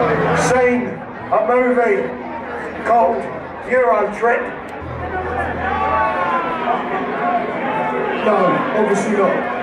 Seen a movie called Euro Trip? No, obviously not.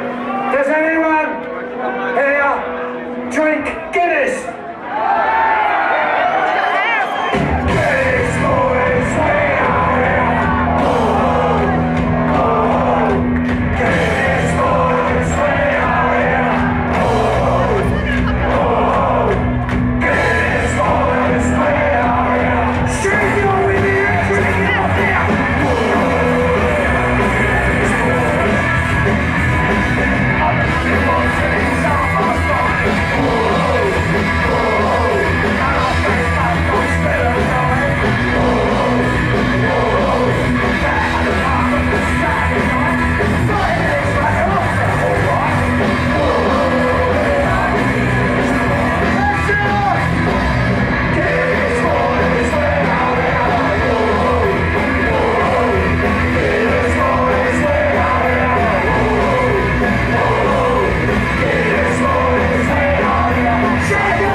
America!